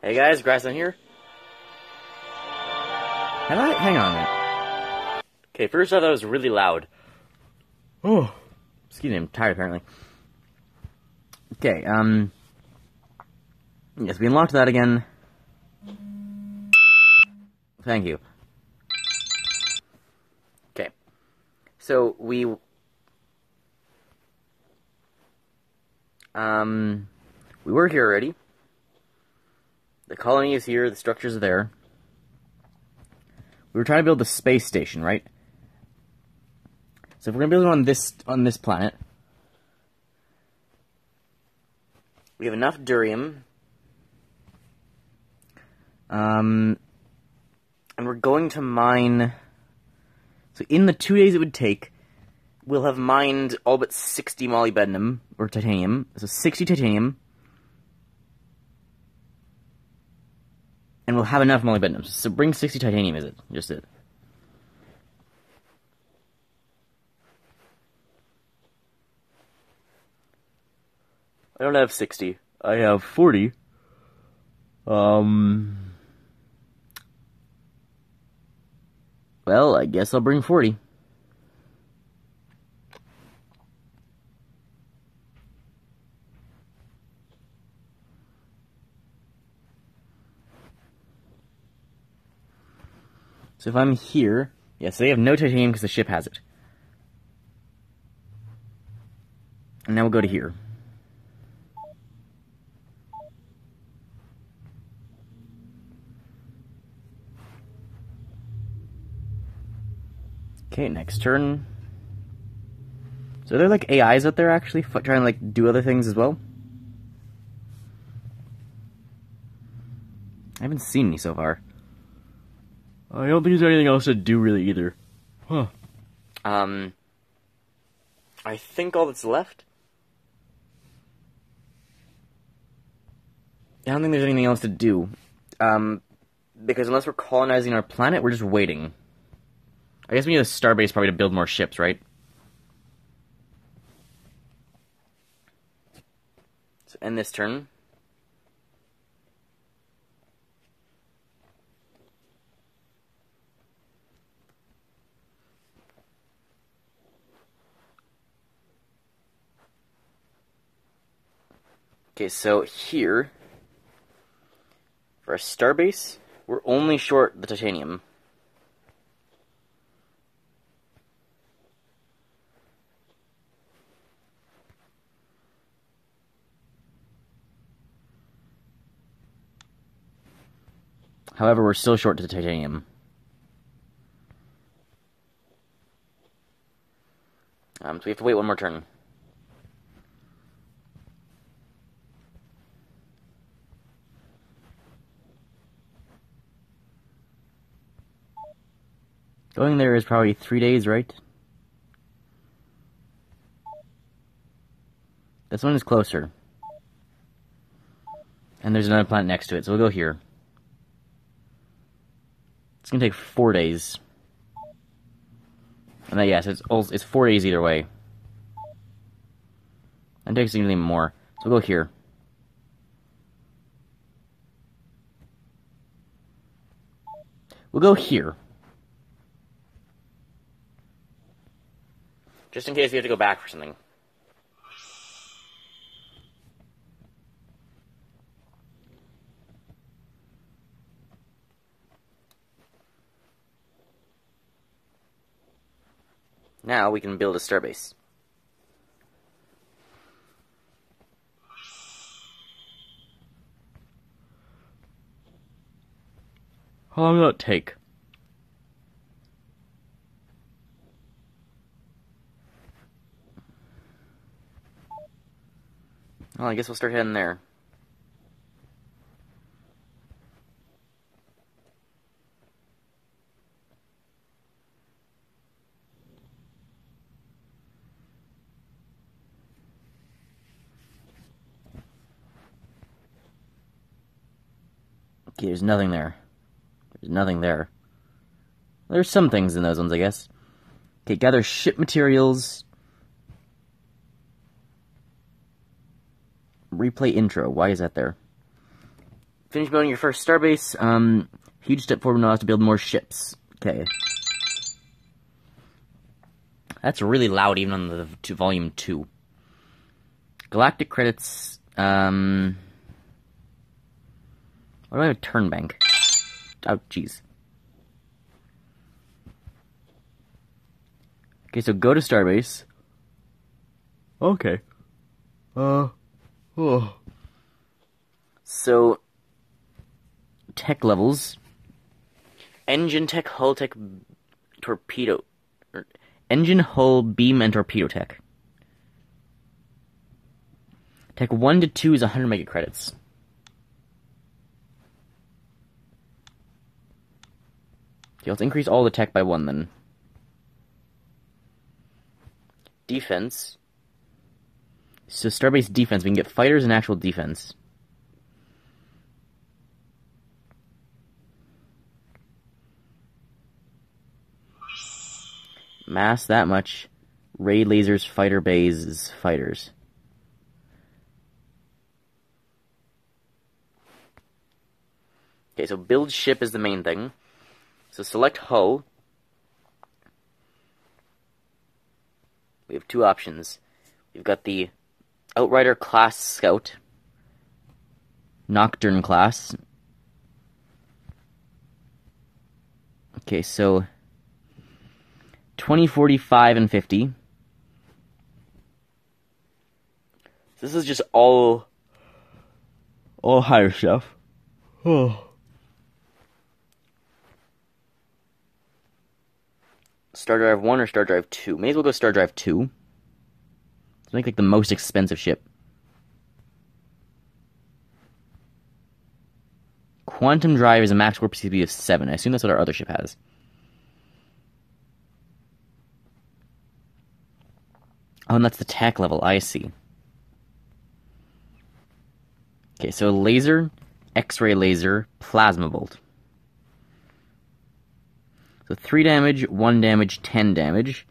Hey guys, Grassman here. Have I? Hang on a minute. Okay, first off, that was really loud. Oh, excuse me, I'm tired apparently. Okay, um. Yes, we unlocked that again. Thank you. Okay. So, we. Um. We were here already. The colony is here, the structures are there. We were trying to build the space station, right? So if we're gonna build it on this on this planet, We have enough duranium, um, and we're going to mine. So in the two days it would take, we'll have mined all but 60 molybdenum. or titanium, so sixty titanium, and we'll have enough molybdenum. So bring sixty titanium. Is it just it? I don't have 60. I have 40. Um. Well, I guess I'll bring 40. So if I'm here, yes, they have no titanium because the ship has it. And now we'll go to here. Okay, next turn. So they're like AIs out there actually trying to like do other things as well? I haven't seen any so far. I don't think there's anything else to do really either. Huh. Um. I think all that's left. I don't think there's anything else to do. Um, because unless we're colonizing our planet, we're just waiting. I guess we need a starbase probably to build more ships, right? So end this turn. Okay, so here, for a starbase, we're only short the titanium. However, we're still short to the titanium. Um, so we have to wait one more turn. Going there is probably three days, right? This one is closer. And there's another planet next to it, so we'll go here. It's gonna take four days. And then, yes, it's four days either way. And takes even more. So we'll go here. We'll go here. Just in case we have to go back for something. Now we can build a starbase. How long will it take? Well, I guess we'll start heading there. Okay, there's nothing there. There's nothing there. There's some things in those ones, I guess. Okay, gather ship materials. Replay intro. Why is that there? finish building your first starbase. Um, huge step forward now to build more ships. Okay. That's really loud, even on the to volume two. Galactic credits. Um, what do I have? Turn bank. Oh, jeez. Okay, so go to Starbase. Okay. Uh. Oh. So, tech levels. Engine tech, hull tech, torpedo. er, Engine, hull, beam, and torpedo tech. Tech 1 to 2 is 100 mega credits. Okay, let's increase all the tech by 1 then. Defense. So Starbase defense, we can get fighters and actual defense. Mass that much. Ray lasers, fighter bays, fighters. Okay, so build ship is the main thing. So select hull. We have two options. We've got the Outrider class scout, Nocturne class. Okay, so 20, 45, and 50. This is just all all higher stuff. Oh. Star Drive 1 or Star Drive 2? May as well go Star Drive 2. Let's make like the most expensive ship. Quantum Drive is a max warp speed of 7. I assume that's what our other ship has. Oh, and that's the tech level. I see. Okay, so laser, X-ray laser, plasma bolt. So 3 damage, 1 damage, 10 damage.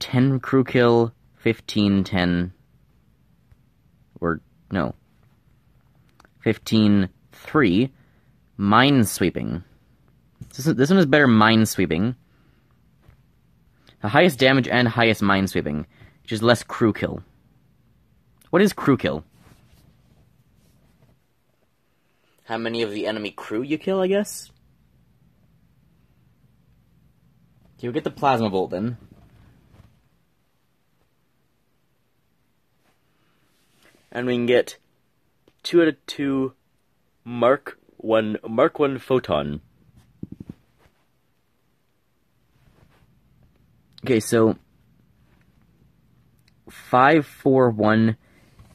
10 crew kill, 15, 10. Or, no. 15, 3. Mine sweeping. This, this one is better mine sweeping. The highest damage and highest mine sweeping, which is less crew kill. What is crew kill? How many of the enemy crew you kill, I guess? You'll get the plasma bolt then. And we can get two out of two Mark one Mark one photon. Okay, so five, four, one,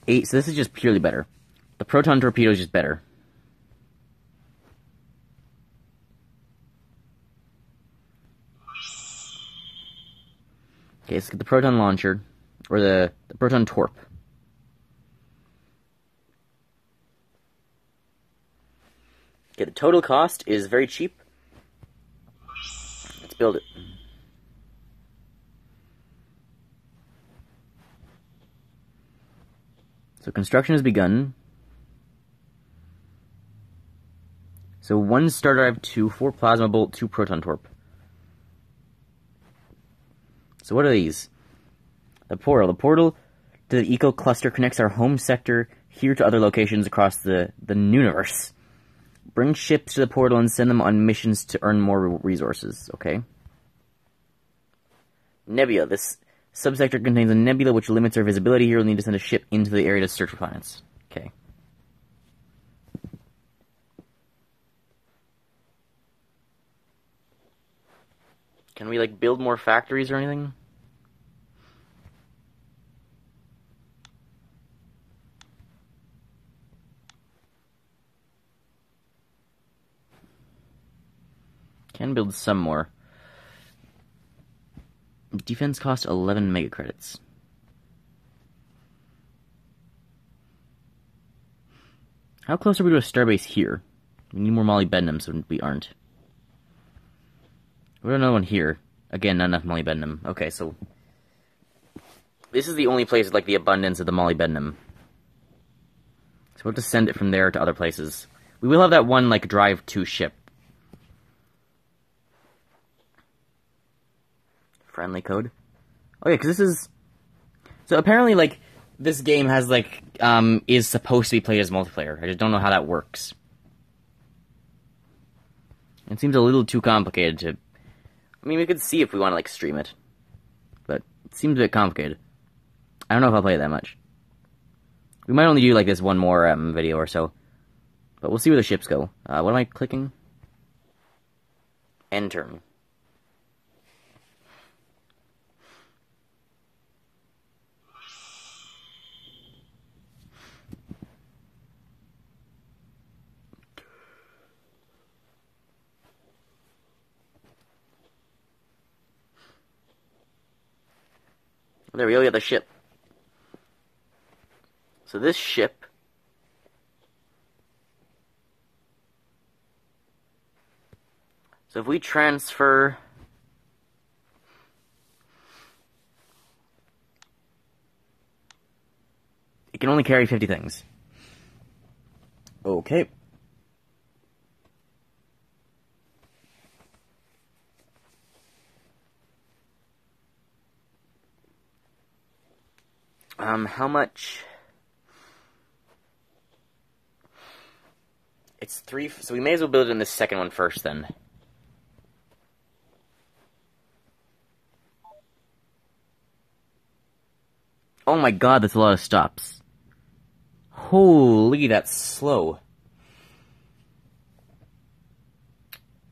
eight. So this is just purely better. The proton torpedo is just better. Okay, let's get the proton launcher, or the, the proton torp. Okay, the total cost is very cheap. Let's build it. So construction has begun. So one star drive, two, four plasma bolt, two proton torp. So what are these? The portal. The portal to the Echo Cluster connects our home sector here to other locations across the the universe. Bring ships to the portal and send them on missions to earn more resources. Okay. Nebula. This subsector contains a nebula which limits our visibility here. We'll need to send a ship into the area to search for planets. Okay. Can we like build more factories or anything? Can build some more. Defense cost 11 mega credits. How close are we to a starbase here? We need more molybdenum, so we aren't. We got another one here. Again, not enough molybdenum. Okay, so this is the only place with like the abundance of the molybdenum. So we'll have to send it from there to other places. We will have that one like drive to ship. Friendly code. Oh yeah, because this is so apparently like this game has like um is supposed to be played as multiplayer. I just don't know how that works. It seems a little too complicated to. I mean, we could see if we want to like stream it, but it seems a bit complicated. I don't know if I'll play it that much. We might only do like this one more um, video or so, but we'll see where the ships go. Uh, what am I clicking? Enter. There we go, we got the ship. So this ship So if we transfer it can only carry 50 things. Okay. Um, how much? It's three, so we may as well build in the second one first then. Oh my god, that's a lot of stops. Holy, that's slow.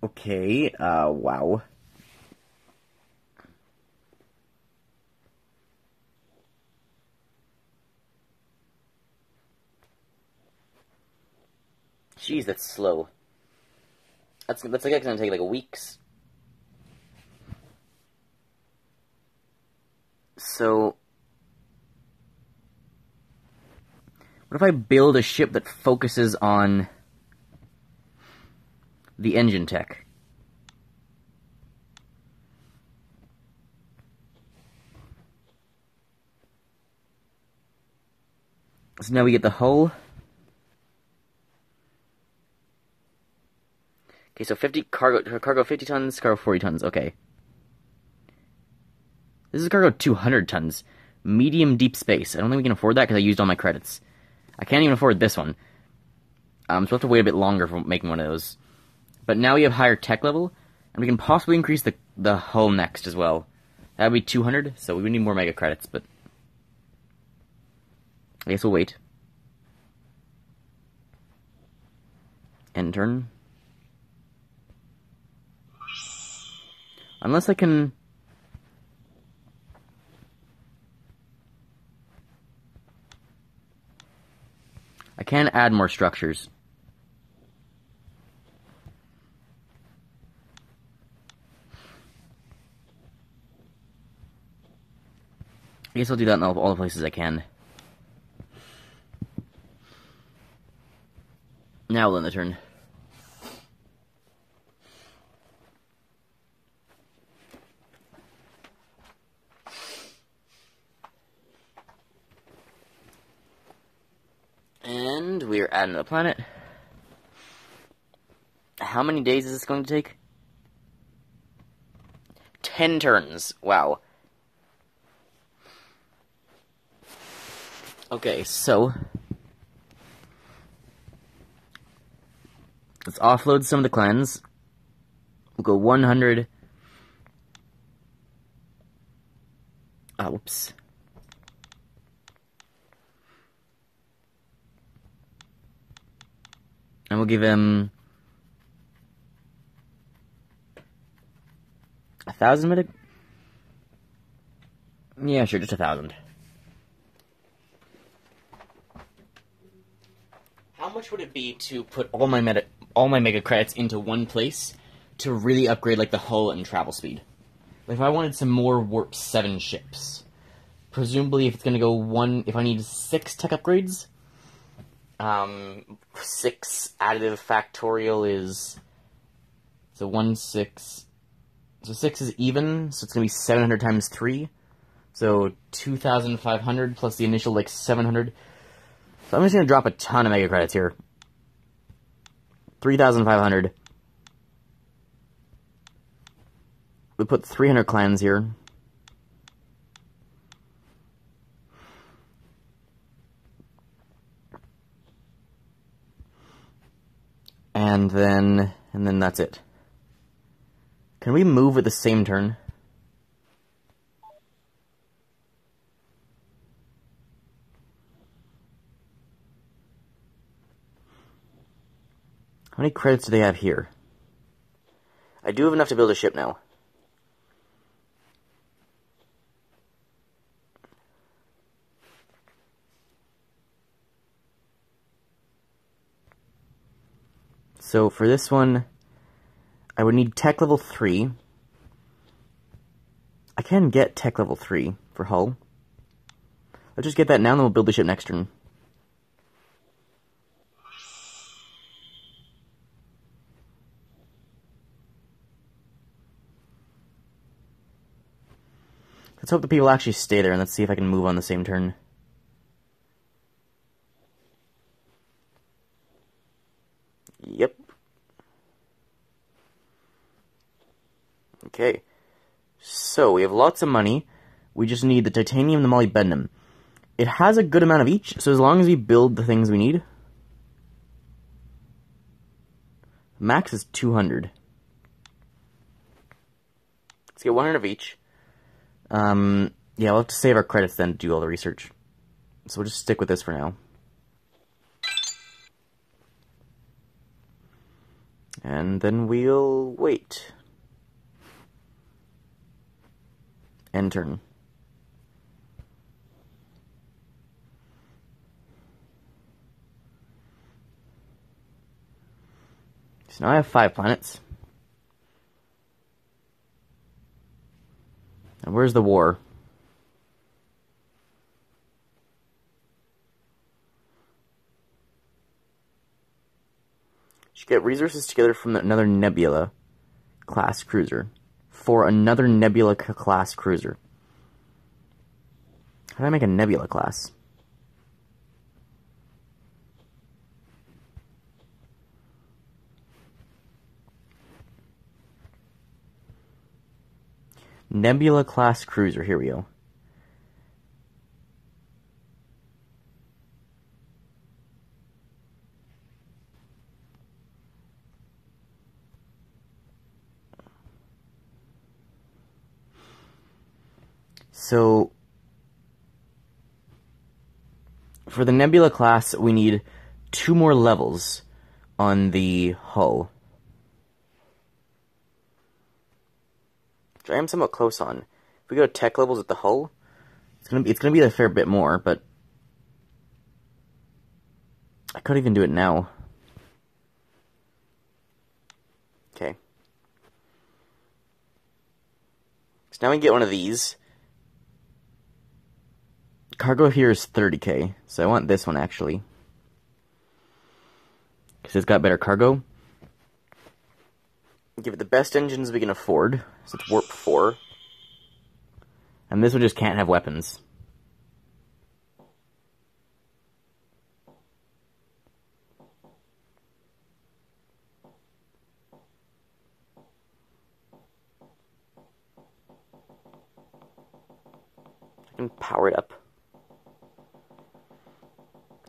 Okay, uh, wow. Jeez, that's slow. That's that's like gonna take like weeks. So, what if I build a ship that focuses on the engine tech? So now we get the hull. Okay, so 50 cargo, cargo 50 tons, cargo 40 tons, okay. This is cargo 200 tons. Medium deep space. I don't think we can afford that because I used all my credits. I can't even afford this one. Um, so we'll have to wait a bit longer for making one of those. But now we have higher tech level, and we can possibly increase the, the hull next as well. That would be 200, so we would need more mega credits, but... I guess we'll wait. End turn. Unless I can... I can add more structures. I guess I'll do that in all, the places I can. Now we'll end the turn. Adding the planet. How many days is this going to take? Ten turns. Wow. Okay, so let's offload some of the clans. We'll go 100. Ah, whoops. And we'll give him a thousand medic. Yeah, sure, just a thousand. How much would it be to put all my meta, all my mega credits into one place to really upgrade like the hull and travel speed? Like if I wanted some more warp seven ships, presumably if it's gonna go one, if I need six tech upgrades, um, six additive factorial is so one six. So six is even, so it's gonna be seven hundred times three. So two thousand five hundred plus the initial like seven hundred. So I'm just gonna drop a ton of mega credits here. 3,500. We put 300 clans here. And then, and then that's it. Can we move at the same turn? How many credits do they have here? I do have enough to build a ship now. So for this one, I would need tech level 3. I can get tech level 3 for hull. Let's just get that now, and then we'll build the ship next turn. Let's hope the people actually stay there, and let's see if I can move on the same turn. Okay. So, we have lots of money. We just need the titanium the molybdenum. It has a good amount of each, so as long as we build the things we need. Max is 200. Let's get 100 of each. Um, yeah, we'll have to save our credits then to do all the research. So we'll just stick with this for now. And then we'll wait. End turn. So now I have five planets. And where's the war? Should get resources together from another Nebula class cruiser. For another Nebula class cruiser. How do I make a Nebula class? Nebula class cruiser. Here we go. So, for the Nebula class, we need two more levels on the hull. which I am somewhat close on. If we go to tech levels at the hull, it's gonna be it's gonna be a fair bit more, but I could even do it now. Okay. So now we get one of these. Cargo here is 30k, so I want this one actually. Because it's got better cargo. Give it the best engines we can afford. So it's warp 4. And this one just can't have weapons. I can power it up.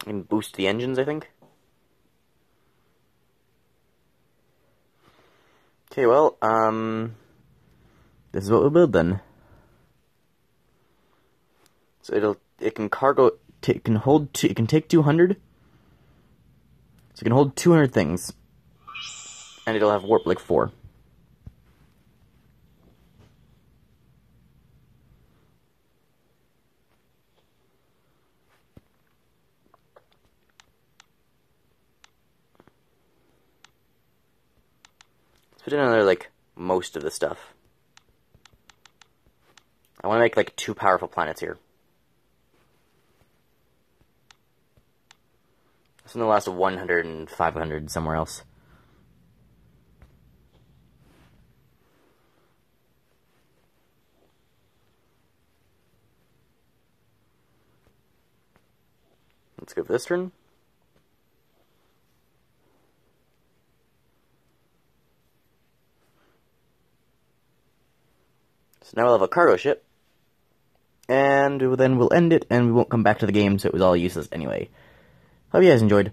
I can boost the engines, I think. Okay, well, um, this is what we'll build then. So it'll, it can cargo, it can hold, it can take 200. So it can hold 200 things. And it'll have warp like 4. Let's put in another, like, most of the stuff. I want to make, like, two powerful planets here. This one the last 100 and 500 somewhere else. Let's go for this turn. So now we'll have a cargo ship. And then we'll end it, and we won't come back to the game, so it was all useless anyway. Hope you guys enjoyed.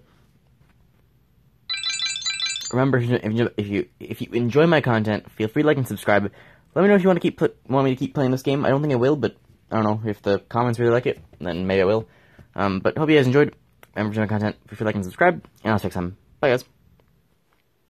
Remember, if you, if you if you enjoy my content, feel free to like and subscribe. Let me know if you want to keep want me to keep playing this game. I don't think I will, but I don't know if the comments really like it, then maybe I will. Um, but hope you guys enjoyed. Remember to my content. Feel free to like and subscribe, and I'll see you next time. Bye, guys.